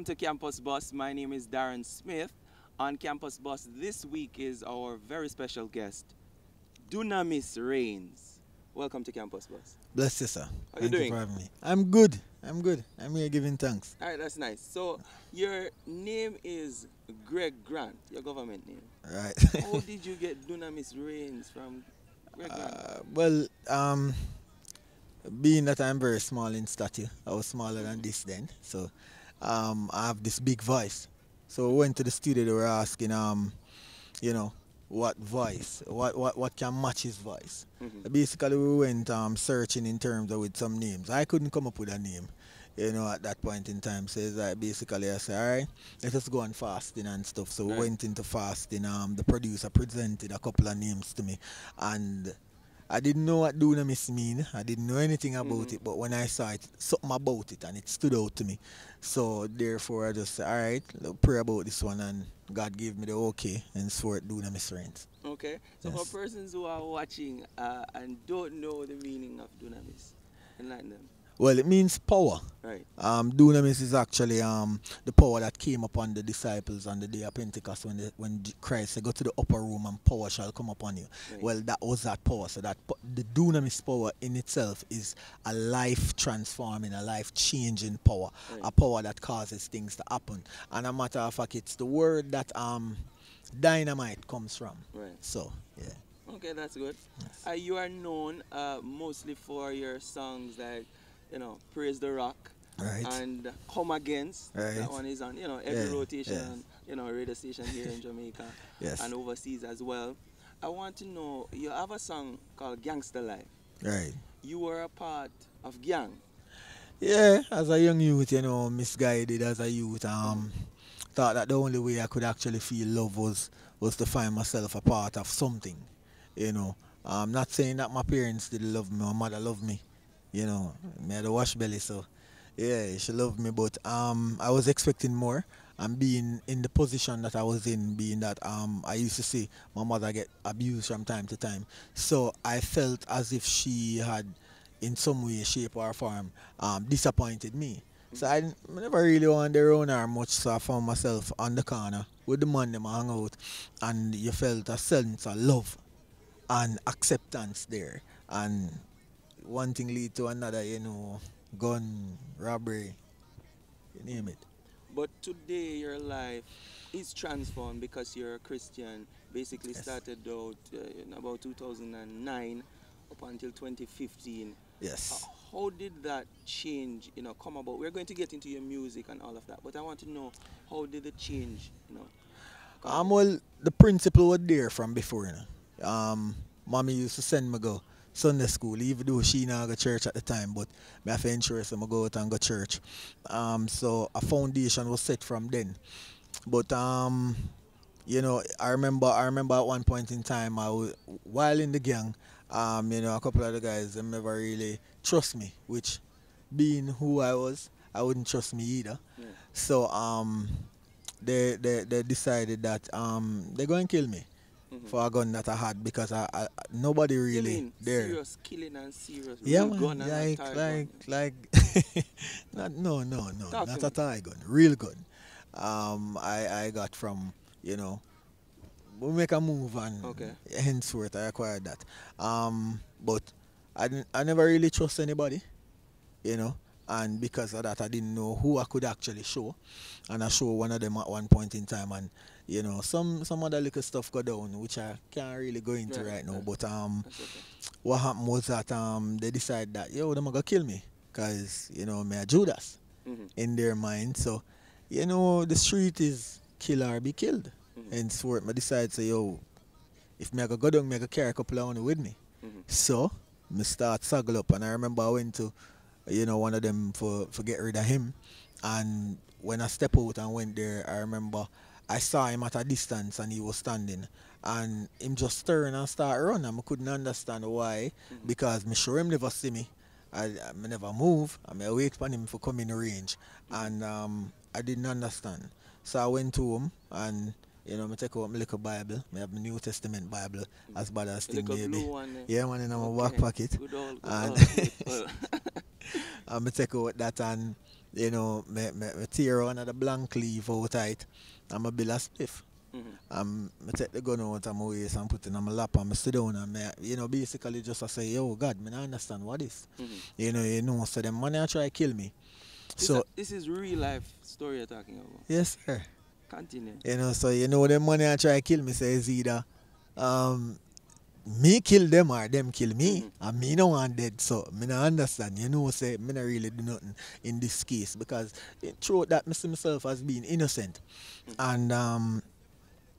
Welcome to Campus Buss. My name is Daron Smith. On Campus Buss this week is our very special guest, Dunamis Reignz. Welcome to Campus Buss. Bless you, sir. How Thank you doing? for having me. I'm good. I'm good. I'm here giving thanks. All right, that's nice. So your name is Greg Grant, your government name. Right. How did you get Dunamis Reignz from Greg Grant? Uh, well, um, being that I'm very small in stature, I was smaller than this then. So, um, I have this big voice. So we went to the studio. They were asking, um, you know, what voice, what what what can match his voice. Mhm. Basically, we went um, searching in terms of with some names. I couldn't come up with a name, you know, at that point in time. So it's like basically I said, all right, let us go on fasting and stuff. So we went into fasting. Um, the producer presented a couple of names to me, and I didn't know what Dunamis mean. I didn't know anything about Mhm. it, but when I saw it, something about it, and it stood out to me. So therefore, I just said, all right, pray about this one, and God gave me the okay, and swore it Dunamis reigns. Okay. So Yes. for persons who are watching uh, and don't know the meaning of Dunamis, enlighten them. Well, it means power. Right. Um, dunamis is actually um, the power that came upon the disciples on the day of Pentecost when the, when Christ said, "Go to the upper room and power shall come upon you." Right. Well, that was that power. So that the dunamis power in itself is a life transforming, a life changing power, Right. a power that causes things to happen. And a matter of fact, it's the word that um, dynamite comes from. Right. So yeah. Okay, that's good. Yes. Uh, you are known uh, mostly for your songs like, you know, Praise the Rock Right. and Come Against. That one is on, you know, every Yeah, rotation, yeah. you know, radio station here in Jamaica Yes. and overseas as well. I want to know, you have a song called Gangster Life. Right. You were a part of Gang. Yeah, as a young youth, you know, misguided as a youth, um, thought that the only way I could actually feel love was was to find myself a part of something, you know. I'm not saying that my parents didn't love me, my mother loved me, you know. Me had a wash belly, so yeah, she loved me, but um, I was expecting more. And being in the position that I was in, being that um, I used to see my mother get abused from time to time, so I felt as if she had in some way, shape, or form um, disappointed me. So I, I never really wanted around her much, so I found myself on the corner with the man them hang out, and you felt a sense of love and acceptance there. And one thing lead to another, you know, gun, robbery, you name it. But today your life is transformed because you're a Christian. Basically Yes. started out uh, in about 2009 up until 2015. Yes. Uh, how did that change, you know, come about? We're going to get into your music and all of that, but I want to know how did it change, you know? Um, well, the principle was there from before, you know. Um, mommy used to send me go Sunday school, even though she not go church at the time, but me have to ensure so I go out and go church. Um, so a foundation was set from then. But um, you know, I remember, I remember at one point in time, I was, while in the gang, um, you know, a couple of the guys them never really trust me, which being who I was, I wouldn't trust me either. Yeah. So um, they, they they decided that um they're going to kill me Mhm. for a gun that I had because I, I nobody You really mean there. serious killing and serious Yeah, man, gun and like tar like gun. like not no no no Talk not a tie gun, real gun. Um, I I got from you know we make a move and Okay. henceforth I acquired that. Um, but I didn't, I never really trust anybody, you know, and because of that I didn't know who I could actually show, and I show one of them at one point in time, and you know some some other little stuff go down which I can't really go into Right, right now. right. But um, okay. what happened was that um they decided that yo them gonna kill me, cause you know me a Judas Mhm. in their mind. So, you know, the street is kill or be killed. Mhm. Henceforth, I decide say, yo, if me I go go down, me I go carry a couple of with me. Mhm. So, me start saggle up, and I remember I went to, you know, one of them for for get rid of him. And when I step out and went there, I remember I saw him at a distance, and he was standing. And him just turn and start running. And I couldn't understand why, Mhm. because me sure him never see me. I, I me never move. I me wait for him for come in range, and um, I didn't understand. So I went to him and you know, me take out my little Bible. Me have my New Testament Bible as bad as The thing blue one there. Yeah, man, in my Okay. back pocket. Good old, good And- old. I me take out that and you know, me, me, me tear one of the blank leaf out tight and I build a spliff. Mm-hmm. Um, I take the gun out of my waist and put it on my lap and I sit down and me, you know, basically just I say, yo, God, me not understand what is. Mm-hmm. You know, you know, so them money I try kill me. This, So, this is real life story you're talking about. yes, sir. Continue. You know, so you know them money I try to kill me say is either um me kill them or them kill me. Mhm. And me no one dead. So me not understand. You know, say me not really do nothing in this case because throughout that me see myself as being innocent. And um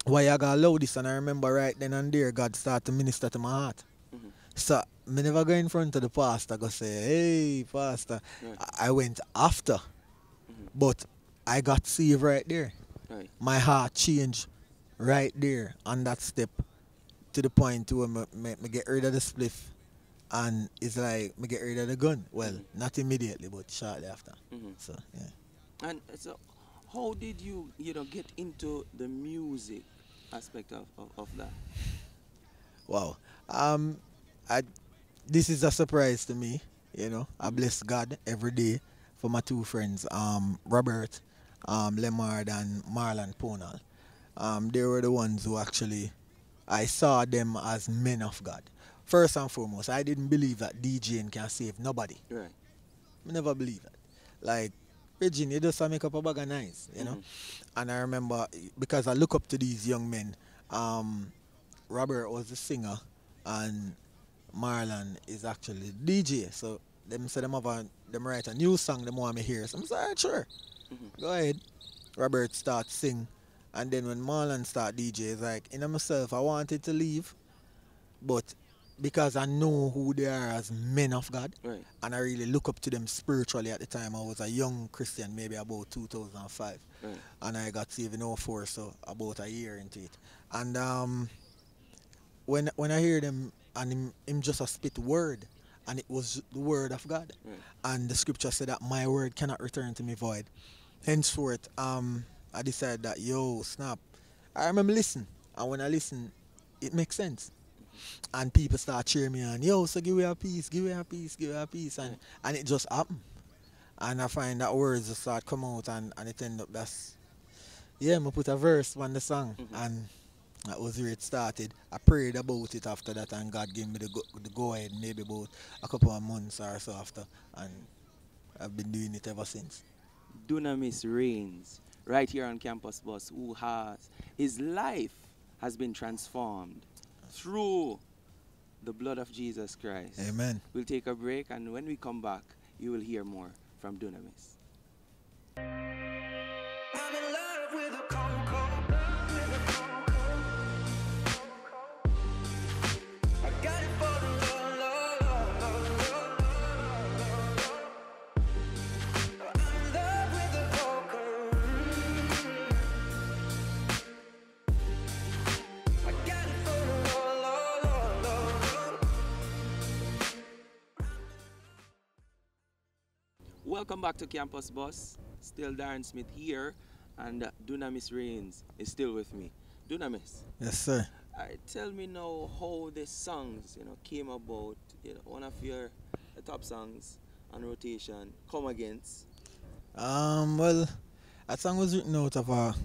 why I got allow this and I remember right then and there God started to minister to my heart. Mhm. So me never go in front of the pastor go say, Hey pastor. Right. I I went after. Mhm. But I got saved right there Right. my heart changed right there on that step to the point where me, me, me get rid of the spliff and it's like me get rid of the gun. Well, Mhm. not immediately, but shortly after. Mm-hmm. So yeah. And so, how did you, you know, get into the music aspect of, of, of that? Wow. Um, I this is a surprise to me. You know, I bless God every day for my two friends, um, Robert, um, Lemard and Marlon Ponal. Um, they were the ones who actually I saw them as men of God. First and foremost, I didn't believe that DJing can save nobody. Right. I never believed that. Like, Regine, you just make up a bag of nice, you know? Mhm. And I remember, because I look up to these young men, um, Robert was the singer, and Marlon is actually DJ. So, them say them have a, them write a new song, them want me hear. So, I'm like, "Alright, sure, Mhm. go ahead. Robert start sing, and then when Marlon start DJ, it's like, in myself, I wanted to leave, but because I know who they are as men of God, Right. and I really look up to them spiritually at the time. I was a young Christian, maybe about 2005, Right. and I got saved in 04, so about a year into it. And um, when when I hear them, and him, him just a spit word, and it was the word of God, Right. and the scripture said that my word cannot return to me void. Henceforth, um, I decided that yo snap. I remember listening, and when I listen, it makes sense. And people start cheering me on, yo, so give me a piece, give me a piece, give me a piece, and and it just happened. And I find that words just start come out, and and it end up that's yeah, I put a verse on the song, Mhm. and that was where it started. I prayed about it after that, and God gave me the go, the go ahead, maybe about a couple of months or so after, and I've been doing it ever since. Dunamis Reignz, right here on Campus Buss, who has his life has been transformed through the blood of Jesus Christ. Amen. We'll take a break, and when we come back, you will hear more from Dunamis. Welcome back to Campus Buss. Still Daron Smith here, and uh, Dunamis Reignz is still with me. Dunamis, Yes, sir. Alright, tell me now how the songs, you know, came about. You know, one of your uh, top songs on rotation, "Come Against." Um, well, that song was written out of a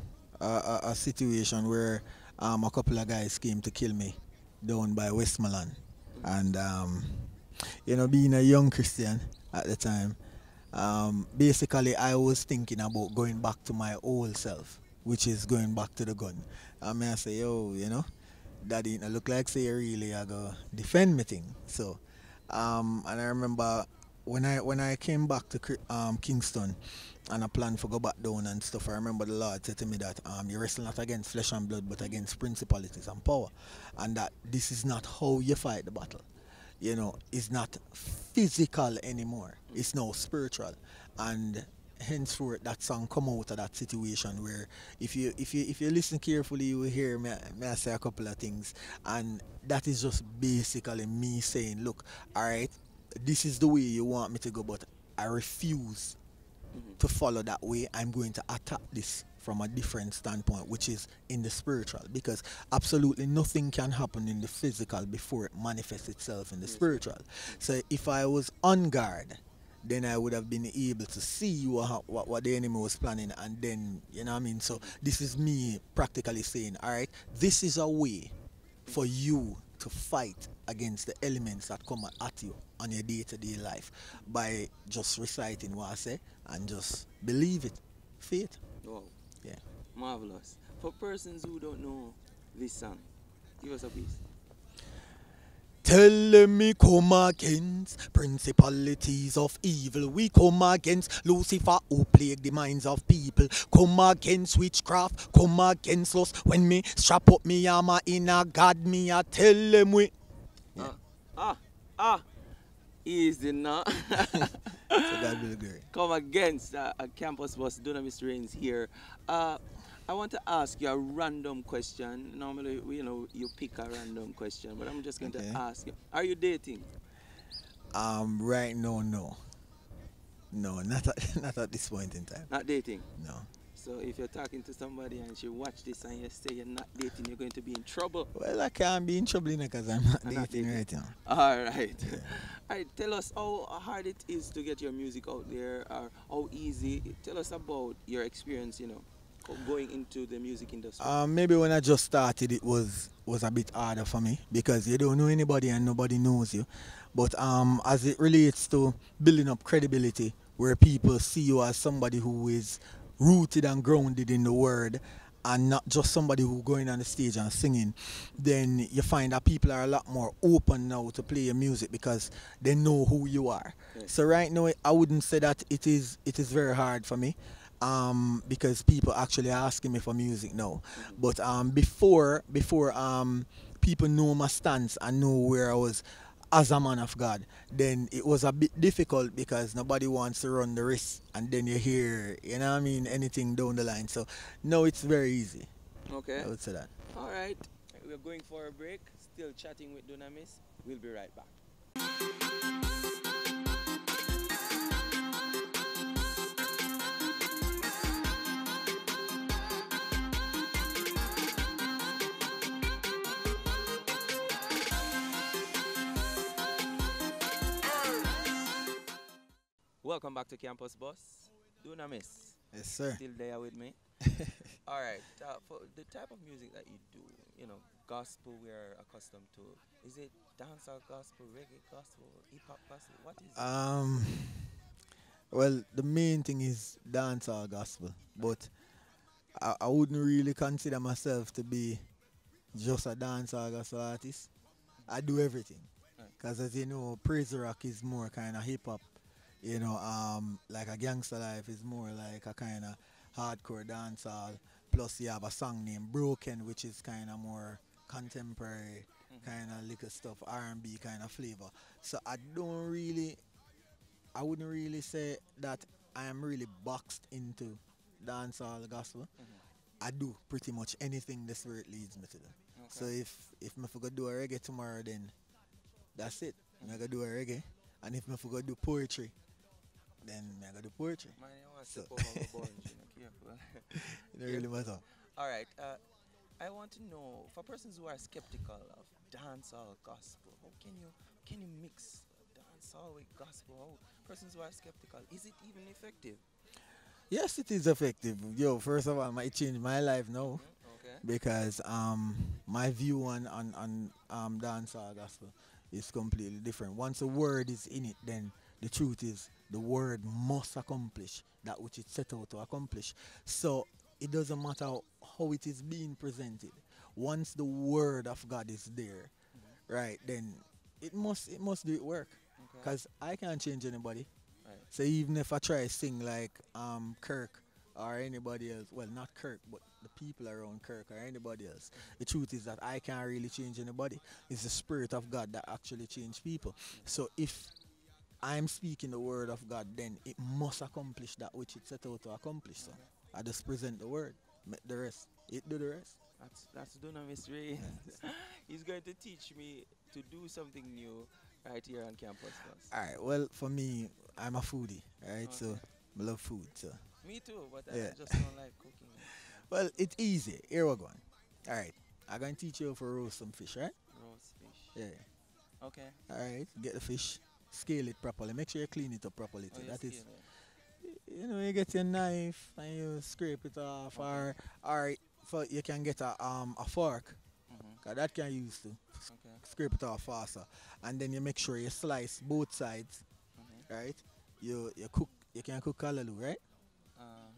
a, a, a situation where um, a couple of guys came to kill me down by Westmoreland, and um, you know, being a young Christian at the time, um, basically I was thinking about going back to my old self, which is going back to the gun. I mean, I say, yo, you know, that didn't look like say really I go defend me thing. So, um, and I remember when I when I came back to um, Kingston and I planned for go back down and stuff, I remember the Lord said to me that um, you wrestle not against flesh and blood but against principalities and power, and that this is not how you fight the battle. You know, it's not physical anymore. It's now spiritual, and henceforth that song come out of that situation where if you if you if you listen carefully you will hear me, me I say a couple of things and that is just basically me saying look all right this is the way you want me to go but I refuse To follow that way I'm going to attack this from a different standpoint which is in the spiritual. Because absolutely nothing can happen in the physical before it manifests itself in the spiritual. So if I was on guard then I would have been able to see what, what what the enemy was planning, and then you know what I mean. So this is me practically saying, all right, this is a way for you to fight against the elements that come at you on your day-to-day life by just reciting what I say and just believe it, faith. Wow. Yeah. Marvelous. For persons who don't know this song, give us a piece. Tell me come against principalities of evil. We come against Lucifer who plague the minds of people. Come against witchcraft. Come against us. When me strap up me armor in a God, me I tell them we. Ah, ah. Easy now. So God will agree. Come against uh, a campus bus, Dunamis Reignz here. Uh, I want to ask you a random question. Normally, you know, you pick a random question, but I'm just going Okay. to ask you: Are you dating? Um, right now, no. No, not at, not at this point in time. Not dating. No. So if you're talking to somebody and she watch this and you say you're not dating, you're going to be in trouble. Well, I can't be in trouble because I'm not I'm not dating dating. right now. All right. All right. Tell us how hard it is to get your music out there, or how easy. Tell us about your experience. You know, going into the music industry. Um, maybe when I just started, it was was a bit harder for me because you don't know anybody and nobody knows you. But um, as it relates to building up credibility, where people see you as somebody who is rooted and grounded in the word, and not just somebody who going on the stage and singing, then you find that people are a lot more open now to play your music because they know who you are. Yes. So right now, I wouldn't say that it is it is very hard for me um, because people actually asking me for music now. But um, before before um, people know my stance and know where I was as a man of God, then it was a bit difficult because nobody wants to run the risk, and then you hear, you know what I mean, anything down the line. So no, it's very easy. okay. I would say that. All right. We're going for a break. Still chatting with Dunamis. We'll be right back. Welcome back to Campus Buss. Dunamis, Yes, sir. still there with me? All right. Uh, for the type of music that you do, you know, gospel we're accustomed to. Is it dancehall gospel, reggae gospel, hip hop gospel? What is it? Um, well, the main thing is dancehall gospel, but I, I wouldn't really consider myself to be just a dancehall gospel artist. I do everything, Right. cause as you know, praise rock is more kind of hip hop. You know, um, like a gangster life is more like a kind of hardcore dancehall. Plus, you have a song named Broken, which is kind of more contemporary, mm-hmm. kind of little stuff, R&B kind of flavor. So I don't really I wouldn't really say that I am really boxed into dancehall gospel. Mm-hmm. I do pretty much anything the spirit leads me to do. So if if me forgot to do a reggae tomorrow, then that's it. Me mm-hmm. gonna do a reggae, and if me forgot to do poetry, then me gonna do poetry. Man, you want to So- step over my you know, careful. It don't really matter. All right. Uh, I want to know for persons who are skeptical of dancehall gospel, how can you can you mix dancehall with gospel? How, persons who are skeptical, is it even effective? Yes, it is effective. Yo, first of all, it changed my life now. Okay. because um, my view on on, on um, dancehall gospel is completely different. Once a word is in it, then the truth is the word must accomplish that which it set out to accomplish. So it doesn't matter how it is being presented. Once the word of God is there, right, then it must it must do it work. Okay. Because I can't change anybody. Right. So even if I try to sing like um, Kirk or anybody else, well, not Kirk, but the people around Kirk or anybody else, the truth is that I can't really change anybody. It's the Spirit of God that actually change people. So if I'm speaking the word of God, then it must accomplish that which it set out to accomplish. So I just present the word, make the rest. It do the rest. That's that's Dunamis Ray. He's going to teach me to do something new right here on campus. All right. Well, for me, I'm a foodie. Right. So I love food. So Me too, but Yeah. I just don't like cooking. well, it's easy. Here we go. All right. I'm gonna teach you how to roast some fish, right? Roast fish. Yeah. Okay. All right. Get the fish. Scale it properly. Make sure you clean it up properly. Oh, that is, it. you know, you get your knife and you scrape it off, or or for, you can get a um a fork. Mhm. 'cause that can use to Okay. scrape it off faster, and then you make sure you slice both sides, Mhm. right? You you cook. You can cook callaloo, right?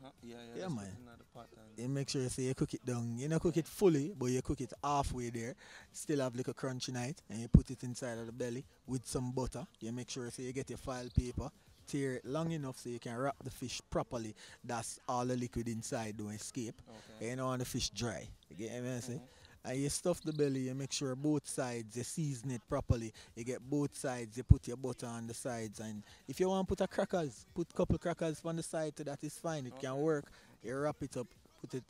Uh-huh. Yeah, yeah. Yeah, man. it in the pot and- You make sure you say you cook it down. You don't cook it fully, but you cook it halfway there. Still have like a crunchy night, and you put it inside of the belly with some butter. You make sure so you get your file paper, tear it long enough so you can wrap the fish properly. That's all the liquid inside don't escape. Okay. You don't want the fish dry. You get me? I say? And you stuff the belly, you make sure both sides, you season it properly. You get both sides, you put your butter on the sides. And if you want to put a crackers, put couple crackers on the side to that is fine. It can work. You wrap it up, put it,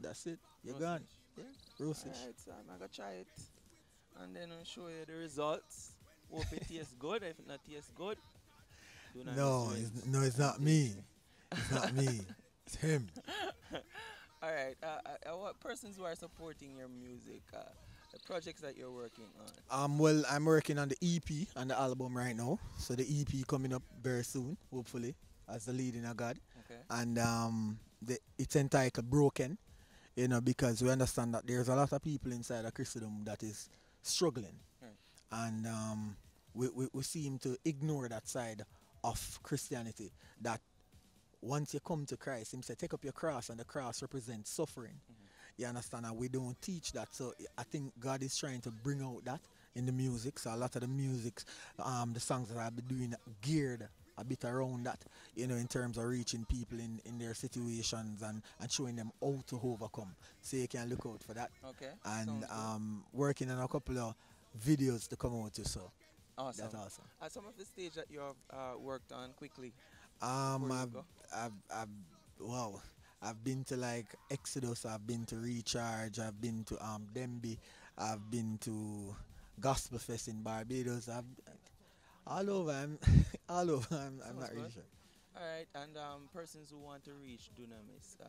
that's it. You're Roast gone. fish. Yeah, roast fish. Alright, so I'm gonna try it. And then I'll show you the results. Hope it tastes good. If it not tastes good, do not No, it's, no, it's not me. It's not me. It's him. All right. Uh, uh, uh, what persons who are supporting your music, uh, the projects that you're working on? Um, well, I'm working on the EP and the album right now. So the EP coming up very soon, hopefully, as the leading of God. Okay. and um, the, it's entitled Broken, you know, because we understand that there's a lot of people inside of Christendom that is struggling, Right. and um, we, we, we seem to ignore that side of Christianity. That once you come to Christ, Him said, take up your cross, and the cross represents suffering. You understand? And we don't teach that, so I think God is trying to bring out that in the music. So a lot of the music, um, the songs that I've been doing, geared a bit around that, you know, in terms of reaching people in, in their situations and, and showing them how to overcome. So you can look out for that. Okay. And um, working on a couple of videos to come out too. So awesome. that's awesome. Uh, some of the stage that you have uh, worked on quickly. Um, I've, go. I've, I've, wow. I've been to like Exodus, I've been to Recharge, I've been to um Demby, I've been to Gospel Fest in Barbados. I've all over. I'm all over. I'm, I'm not really sure. All right. And um, persons who want to reach Dunamis, uh.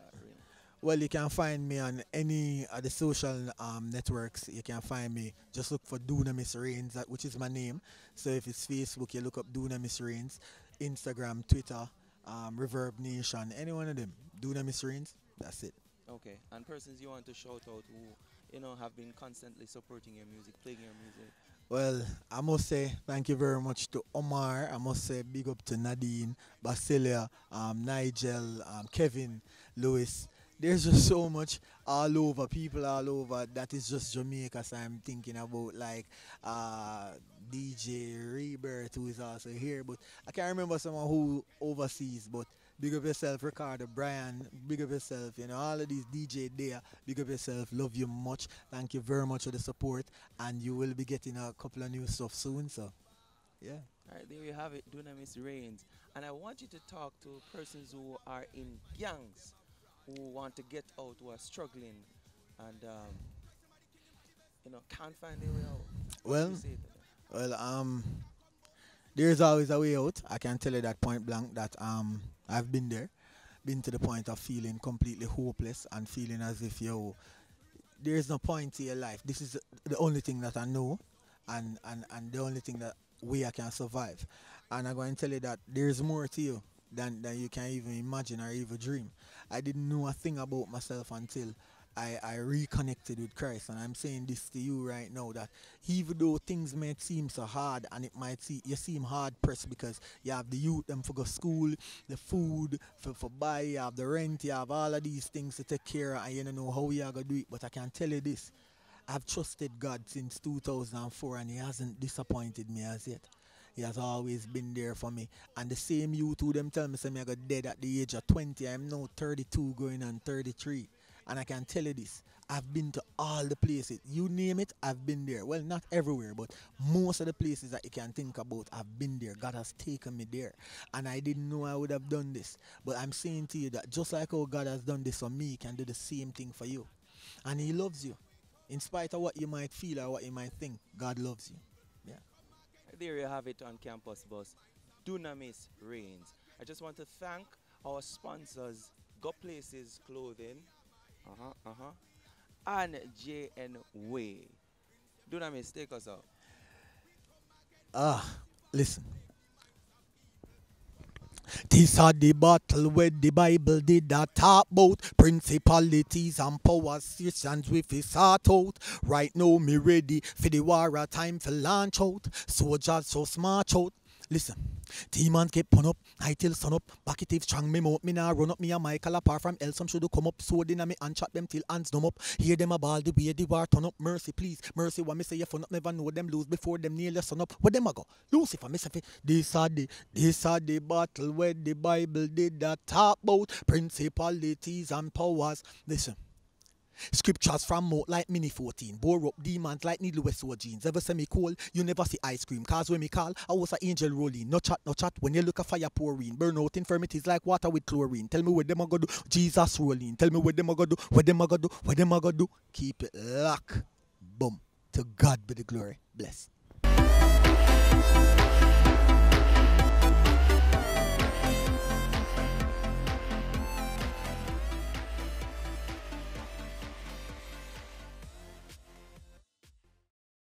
Well, you can find me on any of the social um, networks. You can find me. Just look for Dunamis Reignz, that- which is my name. So if it's Facebook, you look up Dunamis Reignz. Instagram, Twitter, um, Reverb Nation, any one of them. Dunamis Reignz. That's it. Okay. And persons you want to shout out who, you know, have been constantly supporting your music, playing your music. Well, I must say thank you very much to Omar. I must say big up to Nadine, Basilia, um, Nigel, um, Kevin, Lewis. There's just so much all over, people all over. That is just Jamaica. So I'm thinking about like uh, DJ Rebirth, who is also here. But I can't remember someone who overseas. But big up yourself, Ricardo, Brian. Big up yourself. You know all of these DJ there. Big up yourself. Love you much. Thank you very much for the support and you will be getting a couple of new stuff soon. So, yeah. All right, there you have it, Dunamis Reignz. And I want you to talk to persons who are in gangs, who want to get out, who are struggling, and um, you know can't find their way out. Well, you say to them? well, um, there's always a way out. I can tell you that point blank that um I've been there, been to the point of feeling completely hopeless and feeling as if yo, there's no point to your life. This is the only thing that I know, and and and the only thing that way I can survive. And I'm going to tell you that there's more to you than than you can even imagine or even dream. I didn't know a thing about myself until I, I reconnected with Christ. And I'm saying this to you right now that even though things might seem so hard and it might see you seem hard pressed because you have the youth them for go school, the food for, for buy, you have the rent, you have all of these things to take care of and you don't know how you are gonna do it. But I can tell you this. I've trusted God since 2004 and he hasn't disappointed me as yet. He has always been there for me. And the same you who them tell me say me I got dead at the age of 20. I'm now 32 going on 33. And I can tell you this. I've been to all the places. You name it, I've been there. Well, not everywhere, but most of the places that you can think about, I've been there. God has taken me there. And I didn't know I would have done this. But I'm saying to you that just like how God has done this for me, He can do the same thing for you. And He loves you. In spite of what you might feel or what you might think, God loves you. There you have it on Campus Buss. Dunamis Reignz. I just want to thank our sponsors, Go Places Clothing, uh-huh, uh-huh, and JN Way. Dunamis, take us out. Ah, listen. This are the battle where the Bible did a talk about principalities and powers, situations with his heart out. Right now, me ready for the war, a time for launch out. Soldiers so smart out. Listen, T-man keep pun up, I till sun up, back it strong me mouth, me nah run up, me and Michael apart from else some should come up, sword in me and chat them till hands numb up. Hear them a ball the way the war turn up, mercy please, mercy what me say you fun up, never know them lose before them nail your son up. Where them a go? Lucifer, me say this are the, this are the battle where the Bible did that talk about principalities and powers. Listen. Scriptures from mouth like mini 14. Bore up demons like needle west jeans. Ever say me cold, you never see ice cream. Cause when me call, I was an angel rolling. No chat, no chat. When you look a fire pouring. Burn out infirmities like water with chlorine. Tell me what them a go do. Jesus rolling. Tell me what them a go do. What them a go do. What them a go do. Keep it lock. Boom. To God be the glory. Bless.